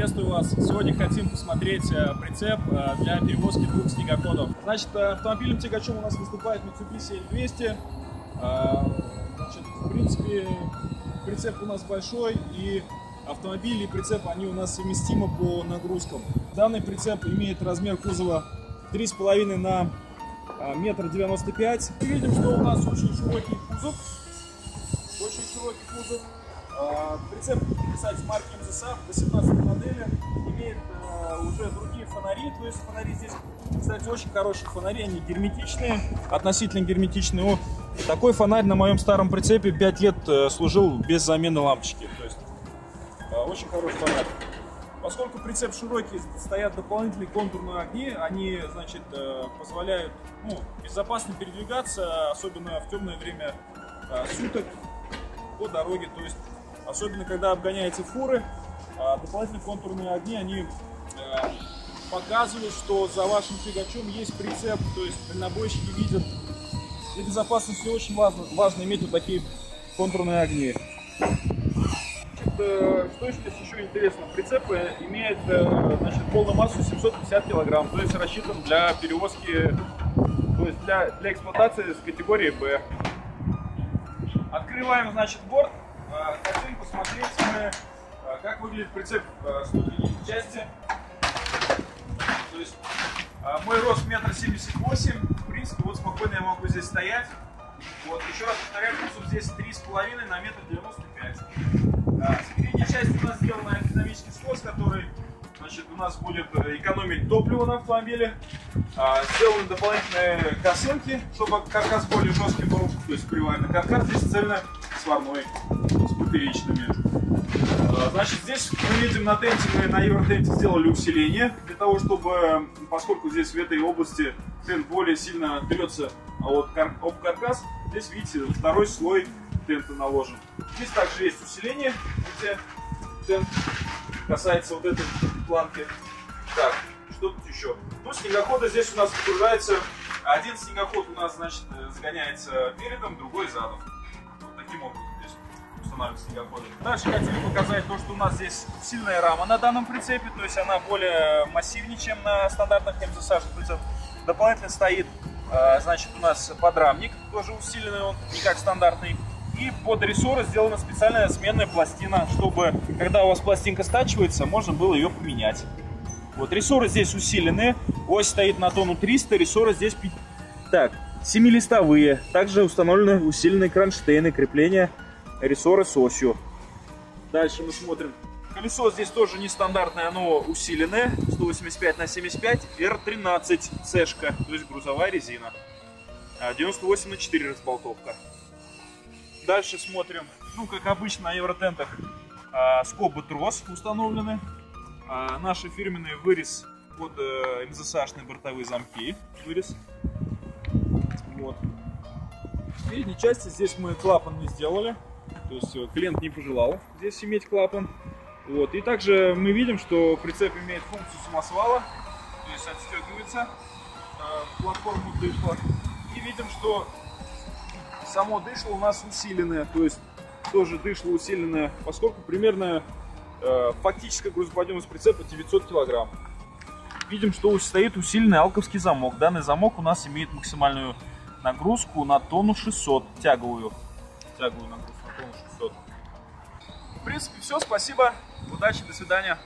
приветствую вас. Сегодня хотим посмотреть э, прицеп э, для перевозки двух снегоходов. Значит, э, автомобилем тягачом у нас выступает Mitsubishi L200. Значит, в принципе, прицеп у нас большой и автомобиль и прицеп, они у нас совместимы по нагрузкам. Данный прицеп имеет размер кузова 3,5 на метр девяносто пять. Видим, что у нас очень широкий кузов. Очень широкий кузов. А, прицеп, кстати, марки МЗСА 18 модели имеет э, уже другие фонари, то есть фонари здесь, кстати, очень хорошие фонари, они герметичные, относительно герметичные. О, такой фонарь на моем старом прицепе 5 лет э, служил без замены лампочки, то есть э, очень хороший фонарь. Поскольку прицеп широкий, стоят дополнительные контурные огни, они, значит, позволяют ну, безопасно передвигаться, особенно в темное время суток по дороге. То есть Особенно, когда обгоняете фуры, а, дополнительные контурные огни, они э, показывают, что за вашим тягачом есть прицеп, то есть дальнобойщики видят. Для безопасности очень важно, важно иметь вот такие контурные огни. Э, что здесь еще интересно? Прицеп имеет э, значит, полную массу 750 килограмм, то есть рассчитан для перевозки, то есть для, для эксплуатации с категории B. Открываем, значит, борт. Хотим посмотреть мы, как выглядит прицеп с внутренней части. То есть мой рост метр семьдесят восемь. В принципе, вот спокойно я могу здесь стоять. Вот, еще раз повторяю, кузов здесь три с половиной на метр девяносто пять. С передней части у нас сделан аэродинамический скос, который значит, у нас будет э, экономить топливо на автомобиле. Сделаны дополнительные косынки, чтобы каркас более жесткий был, то есть приваренный каркас здесь цельно сварной с поперечными. А, значит, здесь мы видим на тенте, мы на Евротенте сделали усиление, для того, чтобы, поскольку здесь в этой области тент более сильно берется от кар об каркас, здесь, видите, второй слой тента наложен. Здесь также есть усиление, где тент касается вот этой планки. Так, что тут еще? Ну, снегоходы здесь у нас выгружается. Один снегоход у нас, значит, загоняется передом, другой задом устанавливать снегоходы. Дальше хотели показать то, что у нас здесь сильная рама на данном прицепе, то есть она более массивнее, чем на стандартных МЗСА прицепах. Дополнительно стоит, а, значит, у нас подрамник, тоже усиленный он, не как стандартный. И под рессоры сделана специальная сменная пластина, чтобы, когда у вас пластинка стачивается, можно было ее поменять. Вот, рессоры здесь усиленные, ось стоит на тонну 300, рессоры здесь... Так, Семилистовые. Также установлены усиленные кронштейны крепления рессоры с осью. Дальше мы смотрим. Колесо здесь тоже нестандартное, оно усиленное. 185 на 75 R13 цешка, то есть грузовая резина. 98 а, на 4 разболтовка. Дальше смотрим, ну как обычно на евротентах, а, скобы трос установлены. А, наши фирменные вырез под э, МЗСАшные бортовые замки. Вырез. Вот. В передней части здесь мы клапан не сделали. То есть э, клиент не пожелал здесь иметь клапан. Вот. И также мы видим, что прицеп имеет функцию самосвала. То есть отстегивается э, платформу дышла. И видим, что само дышло у нас усиленное. То есть тоже дышло усиленное, поскольку примерно э, фактическая грузоподъемность прицепа 900 килограмм. Видим, что стоит усиленный алковский замок. Данный замок у нас имеет максимальную нагрузку на тонну 600, тяговую, тяговую нагрузку на тонну 600. В принципе, все, спасибо, удачи, до свидания.